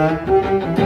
Música